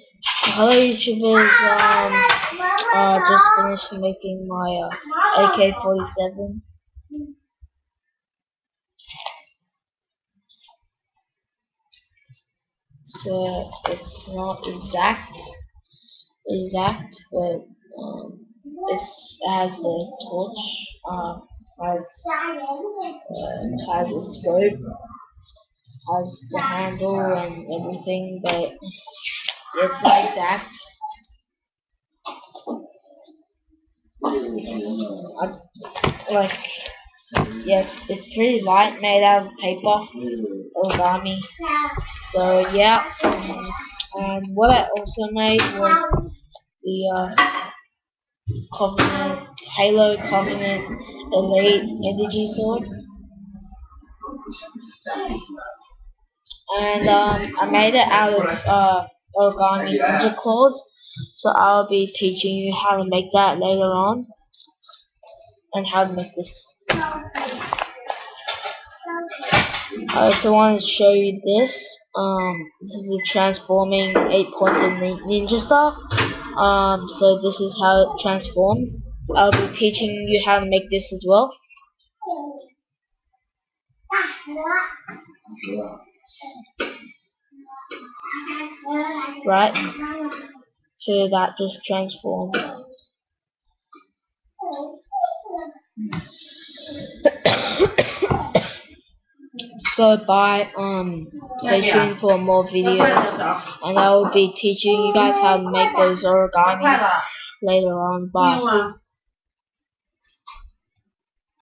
Hello YouTubers, um, uh, just finished making my uh, AK-47. So it's not exact, exact, but um, it's it has the torch, uh, has uh, has a scope, has the handle and everything, but it's not exact. I, like, yeah, it's pretty light, made out of paper, origami. So yeah, um, um, what I also made was the uh, Covenant Halo Covenant Elite Energy Sword, and um, I made it out of uh, origami ninja claws. So I'll be teaching you how to make that later on, and how to make this. I also want to show you this. Um, this is a transforming eight-pointed ninja star. Um, so this is how it transforms. I'll be teaching you how to make this as well. Right, so that just transforms. so bye um stay tuned for more videos. And I will be teaching you guys how to make those origamis later on bye